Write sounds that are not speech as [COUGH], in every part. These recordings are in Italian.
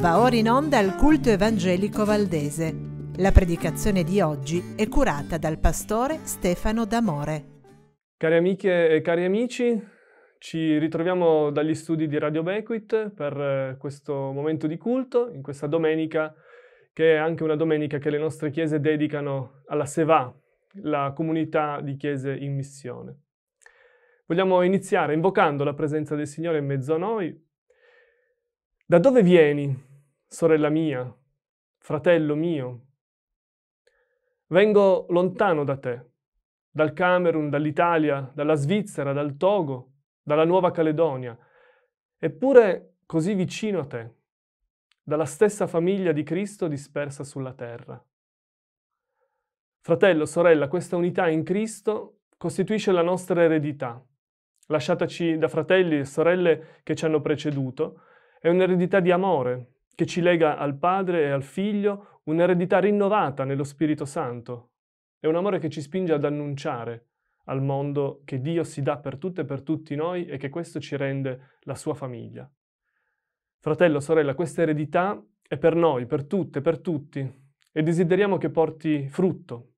Va ora in onda il culto evangelico valdese. La predicazione di oggi è curata dal pastore Stefano D'Amore. Cari amiche e cari amici, ci ritroviamo dagli studi di Radio Bequit per eh, questo momento di culto, in questa domenica, che è anche una domenica che le nostre chiese dedicano alla Seva, la comunità di chiese in missione. Vogliamo iniziare invocando la presenza del Signore in mezzo a noi. Da dove vieni, sorella mia, fratello mio? Vengo lontano da te, dal Camerun, dall'Italia, dalla Svizzera, dal Togo, dalla Nuova Caledonia, eppure così vicino a te, dalla stessa famiglia di Cristo dispersa sulla terra. Fratello, sorella, questa unità in Cristo costituisce la nostra eredità, lasciataci da fratelli e sorelle che ci hanno preceduto, è un'eredità di amore che ci lega al Padre e al Figlio, un'eredità rinnovata nello Spirito Santo. È un amore che ci spinge ad annunciare al mondo che Dio si dà per tutte e per tutti noi e che questo ci rende la sua famiglia. Fratello, sorella, questa eredità è per noi, per tutte, per tutti, e desideriamo che porti frutto,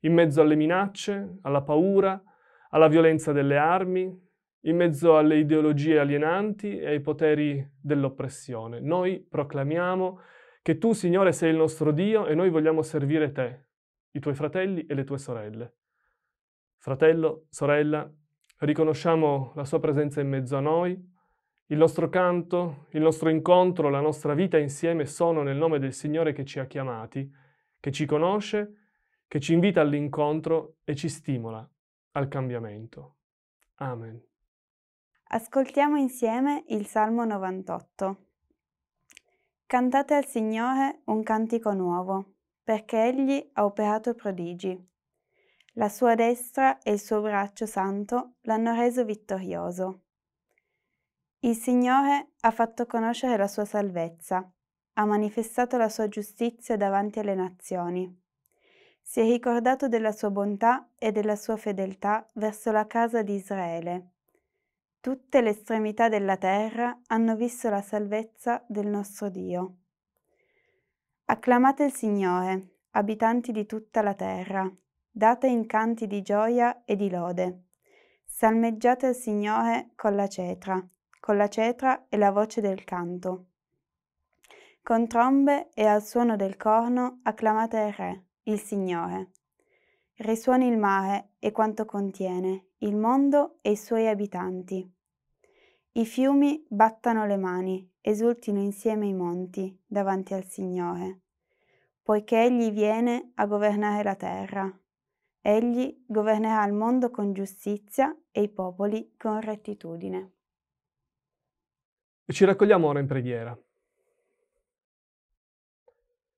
in mezzo alle minacce, alla paura, alla violenza delle armi, in mezzo alle ideologie alienanti e ai poteri dell'oppressione. Noi proclamiamo che tu, Signore, sei il nostro Dio e noi vogliamo servire te, i tuoi fratelli e le tue sorelle. Fratello, sorella, riconosciamo la sua presenza in mezzo a noi, il nostro canto, il nostro incontro, la nostra vita insieme sono nel nome del Signore che ci ha chiamati, che ci conosce, che ci invita all'incontro e ci stimola al cambiamento. Amen. Ascoltiamo insieme il Salmo 98. Cantate al Signore un cantico nuovo, perché Egli ha operato prodigi. La sua destra e il suo braccio santo l'hanno reso vittorioso. Il Signore ha fatto conoscere la sua salvezza, ha manifestato la sua giustizia davanti alle nazioni. Si è ricordato della sua bontà e della sua fedeltà verso la casa di Israele Tutte le estremità della terra hanno visto la salvezza del nostro Dio. Acclamate il Signore, abitanti di tutta la terra, date incanti di gioia e di lode. Salmeggiate il Signore con la cetra, con la cetra e la voce del canto. Con trombe e al suono del corno acclamate il Re, il Signore. Risuoni il mare e quanto contiene, il mondo e i suoi abitanti. I fiumi battano le mani, esultino insieme i monti davanti al Signore, poiché Egli viene a governare la terra. Egli governerà il mondo con giustizia e i popoli con rettitudine. E ci raccogliamo ora in preghiera.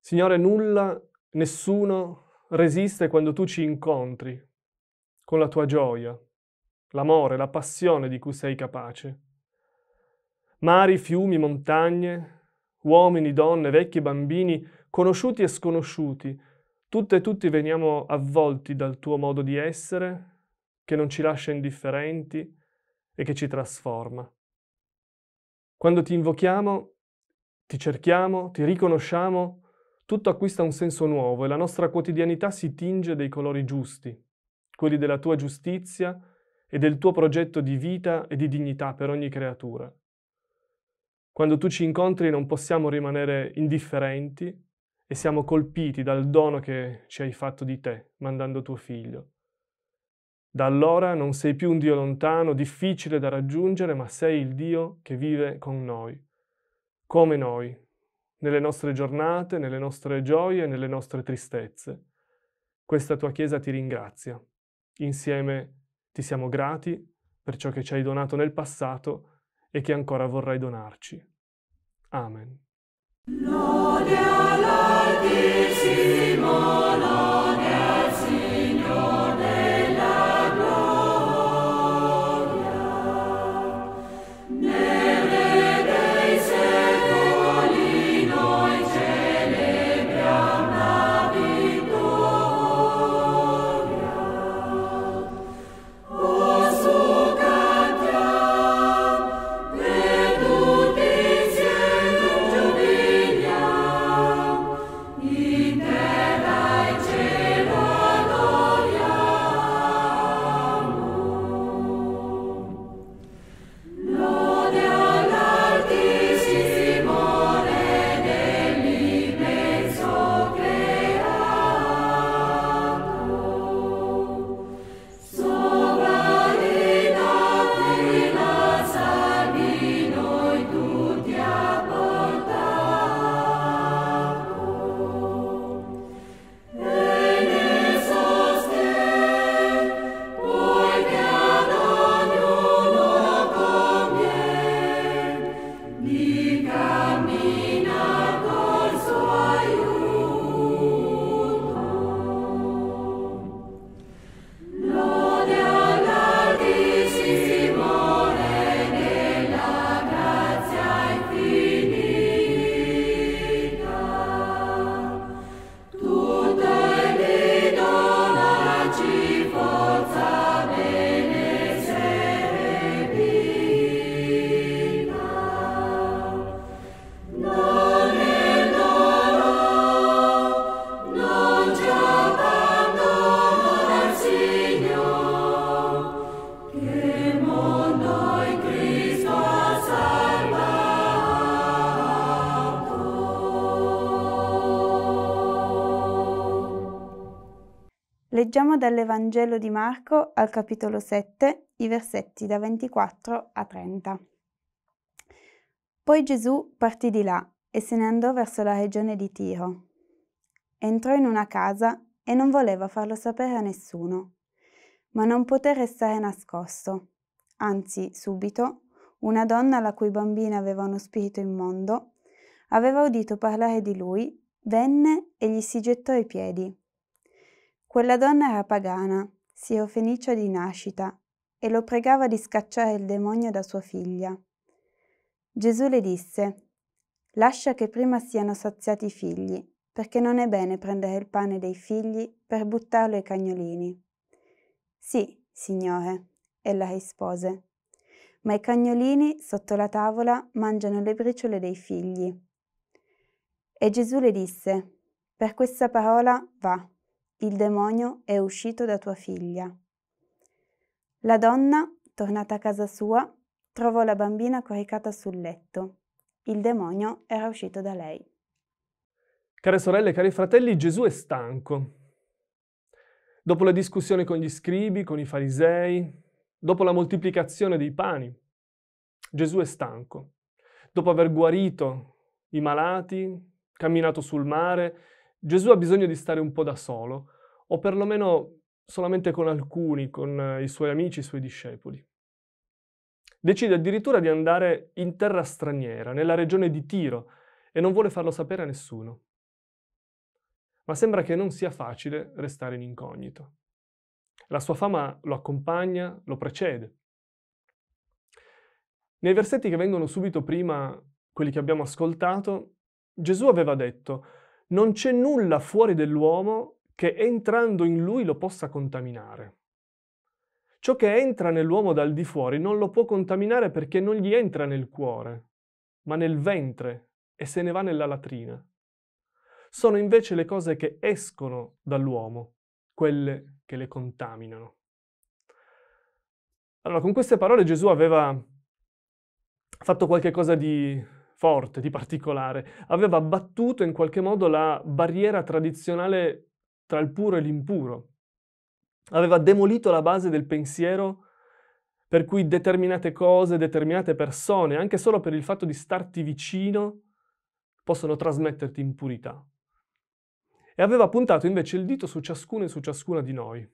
Signore, nulla, nessuno resiste quando tu ci incontri con la tua gioia, l'amore, la passione di cui sei capace. Mari, fiumi, montagne, uomini, donne, vecchi bambini, conosciuti e sconosciuti, tutte e tutti veniamo avvolti dal tuo modo di essere, che non ci lascia indifferenti e che ci trasforma. Quando ti invochiamo, ti cerchiamo, ti riconosciamo, tutto acquista un senso nuovo e la nostra quotidianità si tinge dei colori giusti, quelli della tua giustizia e del tuo progetto di vita e di dignità per ogni creatura. Quando tu ci incontri non possiamo rimanere indifferenti e siamo colpiti dal dono che ci hai fatto di te, mandando tuo figlio. Da allora non sei più un Dio lontano, difficile da raggiungere, ma sei il Dio che vive con noi, come noi, nelle nostre giornate, nelle nostre gioie, nelle nostre tristezze. Questa tua Chiesa ti ringrazia. Insieme ti siamo grati per ciò che ci hai donato nel passato e che ancora vorrai donarci. Amen. Lode all'Altissimo, Leggiamo dall'Evangelo di Marco al capitolo 7, i versetti da 24 a 30. Poi Gesù partì di là e se ne andò verso la regione di Tiro. Entrò in una casa e non voleva farlo sapere a nessuno, ma non poté restare nascosto. Anzi, subito, una donna la cui bambina aveva uno spirito immondo, aveva udito parlare di lui, venne e gli si gettò ai piedi quella donna era pagana, sirofenicia di nascita, e lo pregava di scacciare il demonio da sua figlia. Gesù le disse, Lascia che prima siano saziati i figli, perché non è bene prendere il pane dei figli per buttarlo ai cagnolini. Sì, signore, ella rispose, ma i cagnolini sotto la tavola mangiano le briciole dei figli. E Gesù le disse, per questa parola va il demonio è uscito da tua figlia. La donna, tornata a casa sua, trovò la bambina coricata sul letto. Il demonio era uscito da lei. Care sorelle e cari fratelli, Gesù è stanco. Dopo la discussione con gli scribi, con i farisei, dopo la moltiplicazione dei pani, Gesù è stanco. Dopo aver guarito i malati, camminato sul mare, Gesù ha bisogno di stare un po' da solo, o perlomeno solamente con alcuni, con i suoi amici, i suoi discepoli. Decide addirittura di andare in terra straniera, nella regione di Tiro, e non vuole farlo sapere a nessuno. Ma sembra che non sia facile restare in incognito. La sua fama lo accompagna, lo precede. Nei versetti che vengono subito prima, quelli che abbiamo ascoltato, Gesù aveva detto non c'è nulla fuori dell'uomo che entrando in lui lo possa contaminare. Ciò che entra nell'uomo dal di fuori non lo può contaminare perché non gli entra nel cuore, ma nel ventre e se ne va nella latrina. Sono invece le cose che escono dall'uomo, quelle che le contaminano. Allora, con queste parole Gesù aveva fatto qualche cosa di forte, di particolare, aveva battuto in qualche modo la barriera tradizionale tra il puro e l'impuro. Aveva demolito la base del pensiero per cui determinate cose, determinate persone, anche solo per il fatto di starti vicino, possono trasmetterti impurità. E aveva puntato invece il dito su ciascuno e su ciascuna di noi,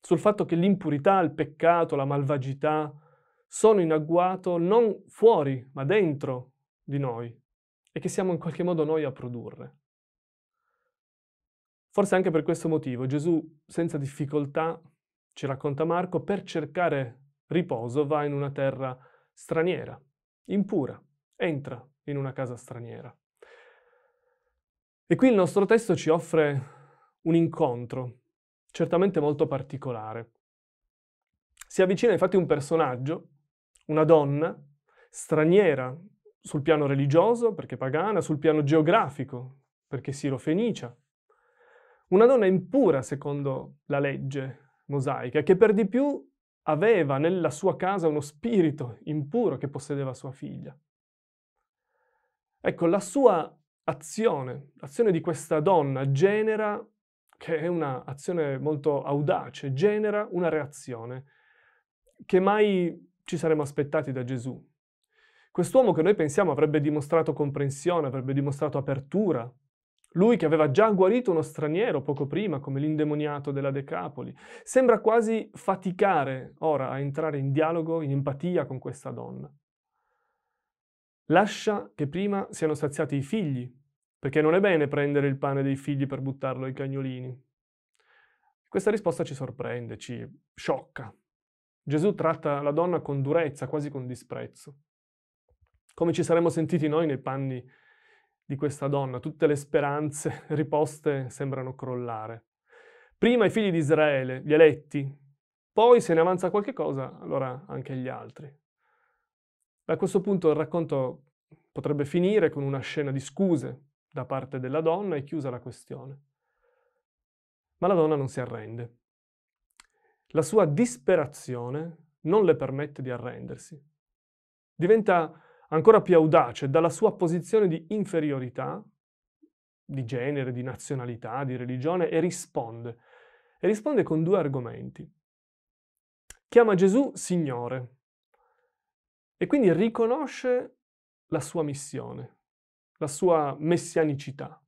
sul fatto che l'impurità, il peccato, la malvagità sono in agguato non fuori, ma dentro di noi e che siamo in qualche modo noi a produrre. Forse anche per questo motivo Gesù, senza difficoltà, ci racconta Marco, per cercare riposo va in una terra straniera, impura, entra in una casa straniera. E qui il nostro testo ci offre un incontro, certamente molto particolare. Si avvicina infatti un personaggio, una donna, straniera sul piano religioso, perché pagana, sul piano geografico, perché siro-fenicia. Una donna impura secondo la legge mosaica, che per di più aveva nella sua casa uno spirito impuro che possedeva sua figlia. Ecco, la sua azione, l'azione di questa donna genera, che è un'azione molto audace, genera una reazione che mai ci saremmo aspettati da Gesù, Quest'uomo che noi pensiamo avrebbe dimostrato comprensione, avrebbe dimostrato apertura, lui che aveva già guarito uno straniero poco prima, come l'indemoniato della Decapoli, sembra quasi faticare ora a entrare in dialogo, in empatia con questa donna. Lascia che prima siano saziati i figli, perché non è bene prendere il pane dei figli per buttarlo ai cagnolini. Questa risposta ci sorprende, ci sciocca. Gesù tratta la donna con durezza, quasi con disprezzo come ci saremmo sentiti noi nei panni di questa donna. Tutte le speranze [LAUGHS] riposte sembrano crollare. Prima i figli di Israele, gli eletti, poi se ne avanza qualche cosa, allora anche gli altri. A questo punto il racconto potrebbe finire con una scena di scuse da parte della donna e chiusa la questione. Ma la donna non si arrende. La sua disperazione non le permette di arrendersi. Diventa ancora più audace dalla sua posizione di inferiorità, di genere, di nazionalità, di religione, e risponde. e risponde con due argomenti. Chiama Gesù Signore e quindi riconosce la sua missione, la sua messianicità.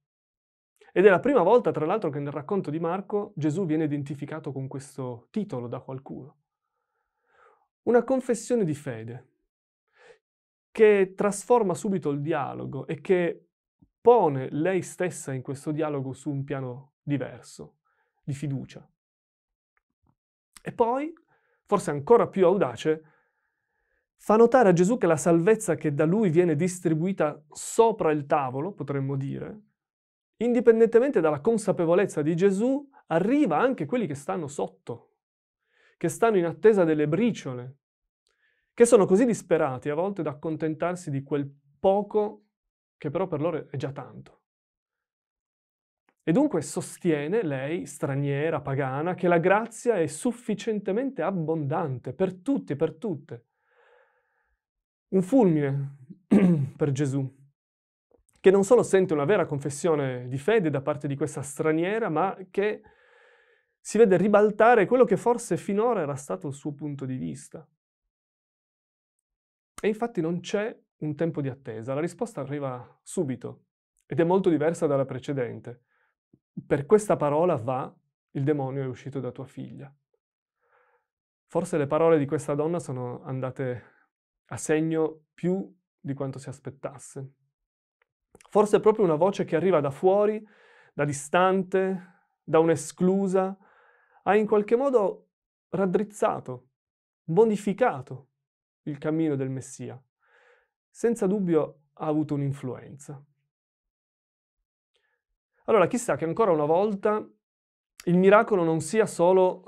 Ed è la prima volta, tra l'altro, che nel racconto di Marco Gesù viene identificato con questo titolo da qualcuno. Una confessione di fede che trasforma subito il dialogo e che pone lei stessa in questo dialogo su un piano diverso, di fiducia. E poi, forse ancora più audace, fa notare a Gesù che la salvezza che da lui viene distribuita sopra il tavolo, potremmo dire, indipendentemente dalla consapevolezza di Gesù, arriva anche quelli che stanno sotto, che stanno in attesa delle briciole, che sono così disperati a volte da accontentarsi di quel poco che però per loro è già tanto. E dunque sostiene lei, straniera, pagana, che la grazia è sufficientemente abbondante per tutti e per tutte. Un fulmine [CLEARS THROAT] per Gesù, che non solo sente una vera confessione di fede da parte di questa straniera, ma che si vede ribaltare quello che forse finora era stato il suo punto di vista. E infatti non c'è un tempo di attesa, la risposta arriva subito ed è molto diversa dalla precedente. Per questa parola va, il demonio è uscito da tua figlia. Forse le parole di questa donna sono andate a segno più di quanto si aspettasse. Forse è proprio una voce che arriva da fuori, da distante, da un'esclusa, ha in qualche modo raddrizzato, modificato il cammino del Messia. Senza dubbio ha avuto un'influenza. Allora chissà che ancora una volta il miracolo non sia solo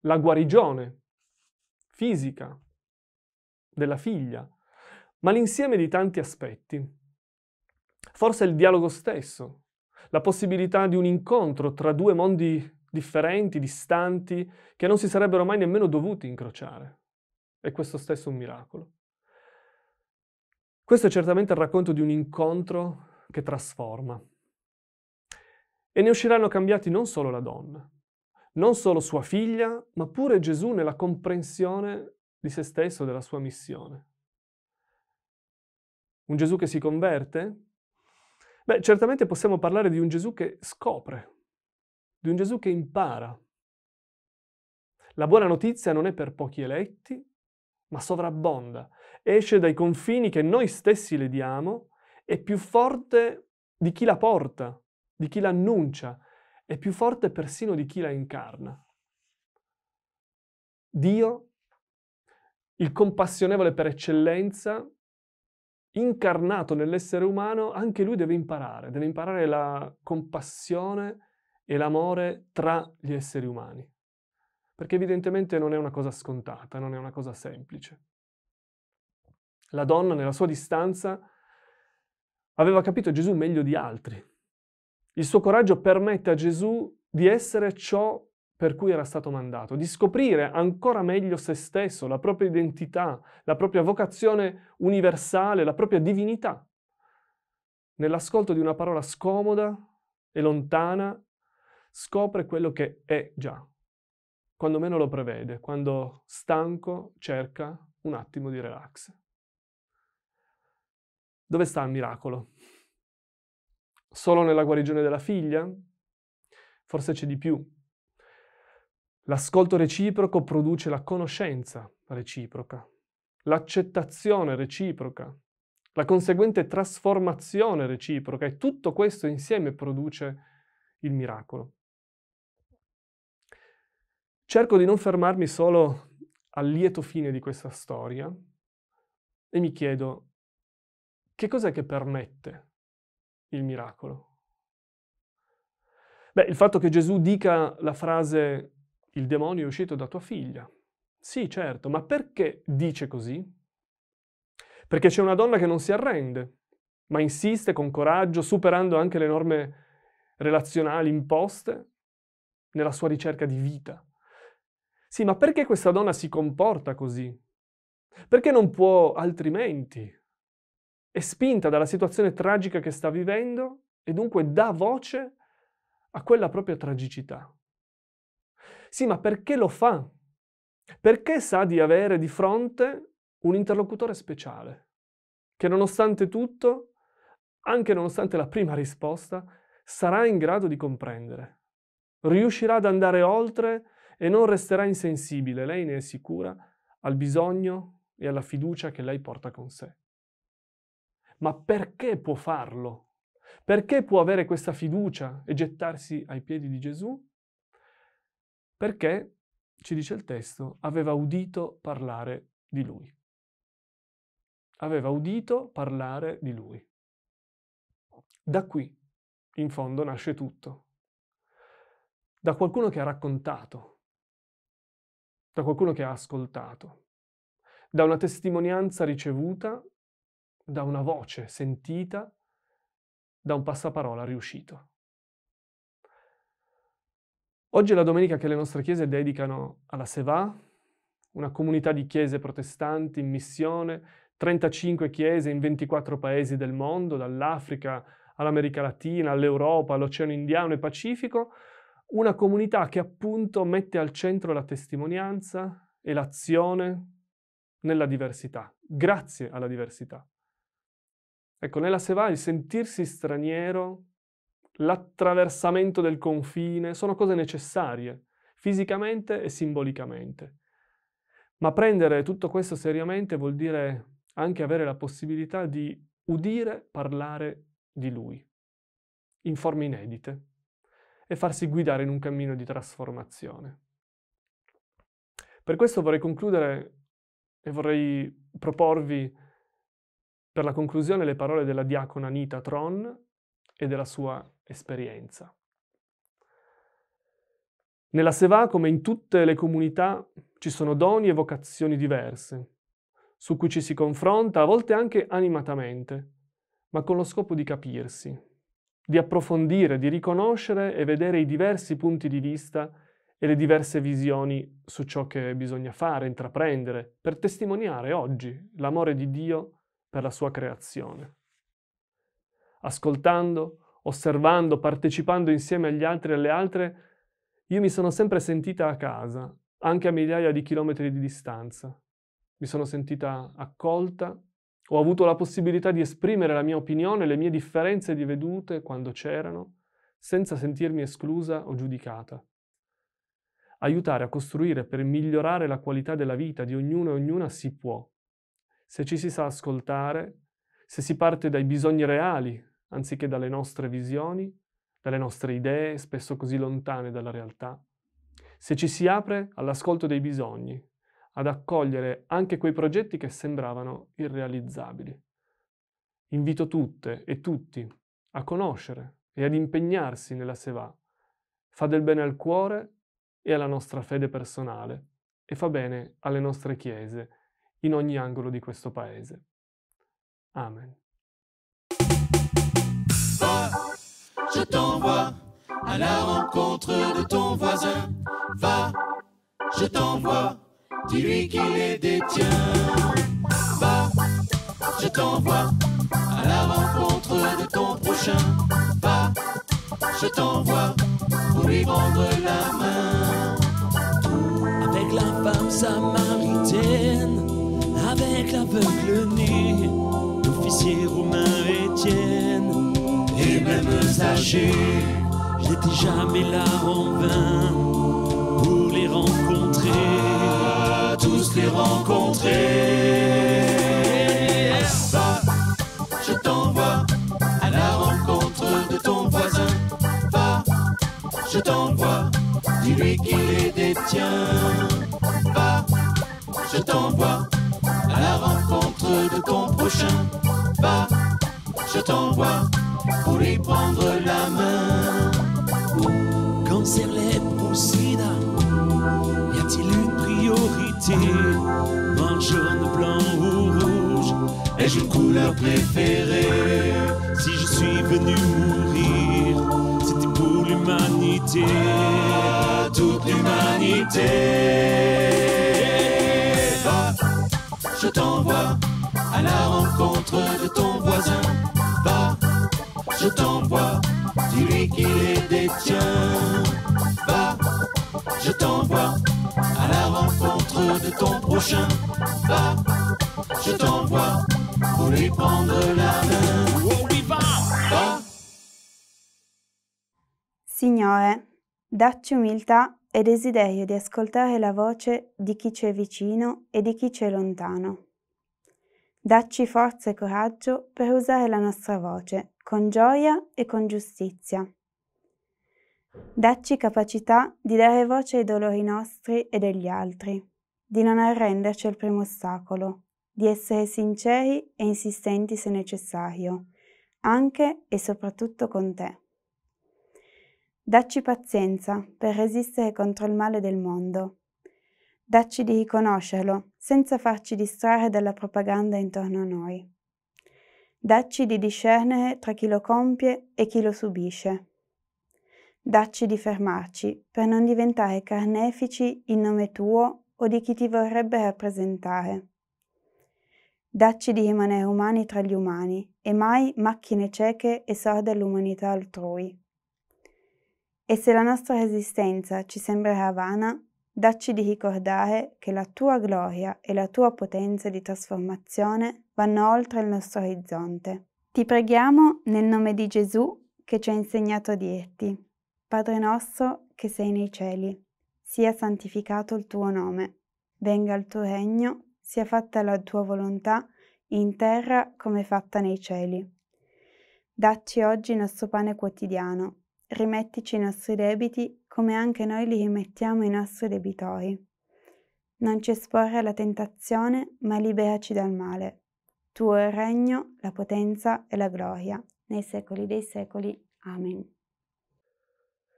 la guarigione fisica della figlia, ma l'insieme di tanti aspetti. Forse il dialogo stesso, la possibilità di un incontro tra due mondi differenti, distanti, che non si sarebbero mai nemmeno dovuti incrociare. E questo stesso è un miracolo. Questo è certamente il racconto di un incontro che trasforma. E ne usciranno cambiati non solo la donna, non solo sua figlia, ma pure Gesù nella comprensione di se stesso, della sua missione. Un Gesù che si converte? Beh, certamente possiamo parlare di un Gesù che scopre, di un Gesù che impara. La buona notizia non è per pochi eletti, ma sovrabbonda, esce dai confini che noi stessi le diamo, è più forte di chi la porta, di chi l'annuncia, è più forte persino di chi la incarna. Dio, il compassionevole per eccellenza, incarnato nell'essere umano, anche lui deve imparare, deve imparare la compassione e l'amore tra gli esseri umani. Perché evidentemente non è una cosa scontata, non è una cosa semplice. La donna, nella sua distanza, aveva capito Gesù meglio di altri. Il suo coraggio permette a Gesù di essere ciò per cui era stato mandato, di scoprire ancora meglio se stesso, la propria identità, la propria vocazione universale, la propria divinità. Nell'ascolto di una parola scomoda e lontana, scopre quello che è già, quando meno lo prevede, quando stanco cerca un attimo di relax. Dove sta il miracolo? Solo nella guarigione della figlia? Forse c'è di più. L'ascolto reciproco produce la conoscenza reciproca, l'accettazione reciproca, la conseguente trasformazione reciproca e tutto questo insieme produce il miracolo. Cerco di non fermarmi solo al lieto fine di questa storia e mi chiedo che cos'è che permette il miracolo? Beh, il fatto che Gesù dica la frase il demonio è uscito da tua figlia. Sì, certo, ma perché dice così? Perché c'è una donna che non si arrende, ma insiste con coraggio, superando anche le norme relazionali imposte nella sua ricerca di vita. Sì, ma perché questa donna si comporta così? Perché non può altrimenti? È spinta dalla situazione tragica che sta vivendo e dunque dà voce a quella propria tragicità. Sì, ma perché lo fa? Perché sa di avere di fronte un interlocutore speciale, che nonostante tutto, anche nonostante la prima risposta, sarà in grado di comprendere. Riuscirà ad andare oltre e non resterà insensibile, lei ne è sicura, al bisogno e alla fiducia che lei porta con sé. Ma perché può farlo? Perché può avere questa fiducia e gettarsi ai piedi di Gesù? Perché, ci dice il testo, aveva udito parlare di lui. Aveva udito parlare di lui. Da qui, in fondo, nasce tutto. Da qualcuno che ha raccontato, da qualcuno che ha ascoltato, da una testimonianza ricevuta, da una voce sentita, da un passaparola riuscito. Oggi è la domenica che le nostre chiese dedicano alla Seva, una comunità di chiese protestanti in missione, 35 chiese in 24 paesi del mondo, dall'Africa all'America Latina, all'Europa, all'Oceano Indiano e Pacifico, una comunità che appunto mette al centro la testimonianza e l'azione nella diversità, grazie alla diversità. Ecco, nella Seva il sentirsi straniero, l'attraversamento del confine, sono cose necessarie, fisicamente e simbolicamente. Ma prendere tutto questo seriamente vuol dire anche avere la possibilità di udire parlare di Lui, in forme inedite, e farsi guidare in un cammino di trasformazione. Per questo vorrei concludere e vorrei proporvi per la conclusione le parole della diacona Anita Tron e della sua esperienza. Nella Seva, come in tutte le comunità, ci sono doni e vocazioni diverse, su cui ci si confronta, a volte anche animatamente, ma con lo scopo di capirsi, di approfondire, di riconoscere e vedere i diversi punti di vista e le diverse visioni su ciò che bisogna fare, intraprendere, per testimoniare oggi l'amore di Dio per la sua creazione. Ascoltando, osservando, partecipando insieme agli altri e alle altre, io mi sono sempre sentita a casa, anche a migliaia di chilometri di distanza. Mi sono sentita accolta, ho avuto la possibilità di esprimere la mia opinione, le mie differenze di vedute quando c'erano, senza sentirmi esclusa o giudicata aiutare a costruire per migliorare la qualità della vita di ognuno e ognuna si può. Se ci si sa ascoltare, se si parte dai bisogni reali anziché dalle nostre visioni, dalle nostre idee spesso così lontane dalla realtà, se ci si apre all'ascolto dei bisogni, ad accogliere anche quei progetti che sembravano irrealizzabili. Invito tutte e tutti a conoscere e ad impegnarsi nella Seva. Fa del bene al cuore e alla nostra fede personale e fa bene alle nostre chiese in ogni angolo di questo paese. Amen. Va, je t'envoie à la rencontre de ton voisin. Va, je t'envoie, dis-lui qu'il les détient. Va, je t'envoie à la rencontre de ton prochain. Va, je t'envoie pour lui rendre la main. Avec la femme samaritaine, avec l'aveugle né, l'officier romain Étienne, Et même âgé, j'étais jamais là en vain pour les rencontrer. Les rencontrer. Va, je t'envoie à la rencontre de ton voisin. Va, je t'envoie, dis-lui qu'il les détient. Va, je t'envoie à la rencontre de ton prochain. Va, je t'envoie pour lui prendre la main. Cancer, lèpre ou Noir, jaune, blanc ou rouge Ai-je une couleur préférée Si je suis venu mourir, c'était pour l'humanité. toute l'humanité. Va, je t'envoie à la rencontre de ton voisin. Va, je t'envoie, dis-lui qu'il les détient. Va, de ton prochain. Va, je t'envoie pour lui prendre la main. Signore, dacci umiltà e desiderio di ascoltare la voce di chi ci è vicino e di chi ci è lontano. Dacci forza e coraggio per usare la nostra voce con gioia e con giustizia. Dacci capacità di dare voce ai dolori nostri e degli altri, di non arrenderci al primo ostacolo, di essere sinceri e insistenti se necessario, anche e soprattutto con te. Dacci pazienza per resistere contro il male del mondo. Dacci di riconoscerlo senza farci distrarre dalla propaganda intorno a noi. Dacci di discernere tra chi lo compie e chi lo subisce. Dacci di fermarci per non diventare carnefici in nome tuo o di chi ti vorrebbe rappresentare. Dacci di rimanere umani tra gli umani e mai macchine cieche e sorde all'umanità altrui. E se la nostra resistenza ci sembrerà vana, dacci di ricordare che la tua gloria e la tua potenza di trasformazione vanno oltre il nostro orizzonte. Ti preghiamo nel nome di Gesù che ci ha insegnato a dirti, Padre nostro che sei nei cieli, sia santificato il tuo nome, venga il tuo regno, sia fatta la tua volontà in terra come fatta nei cieli. Dacci oggi il nostro pane quotidiano rimettici i nostri debiti come anche noi li rimettiamo ai nostri debitori. Non ci esporre alla tentazione, ma liberaci dal male. Tuo è il regno, la potenza e la gloria, nei secoli dei secoli. Amen.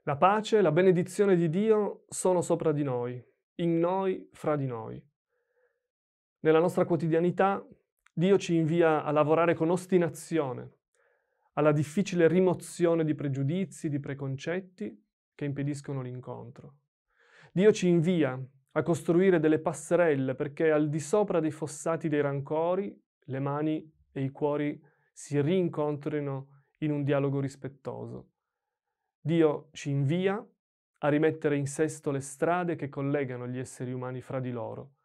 La pace e la benedizione di Dio sono sopra di noi, in noi, fra di noi. Nella nostra quotidianità Dio ci invia a lavorare con ostinazione alla difficile rimozione di pregiudizi, di preconcetti che impediscono l'incontro. Dio ci invia a costruire delle passerelle perché al di sopra dei fossati dei rancori le mani e i cuori si rincontrino in un dialogo rispettoso. Dio ci invia a rimettere in sesto le strade che collegano gli esseri umani fra di loro,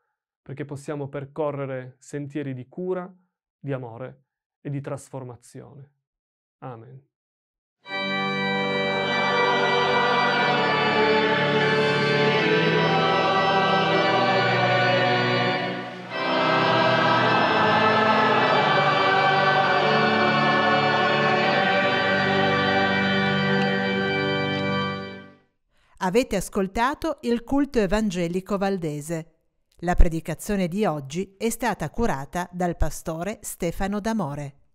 perché possiamo percorrere sentieri di cura, di amore e di trasformazione. Amen. Avete ascoltato il culto evangelico valdese. La predicazione di oggi è stata curata dal pastore Stefano D'Amore.